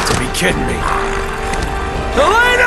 have to be kidding me. Delaney!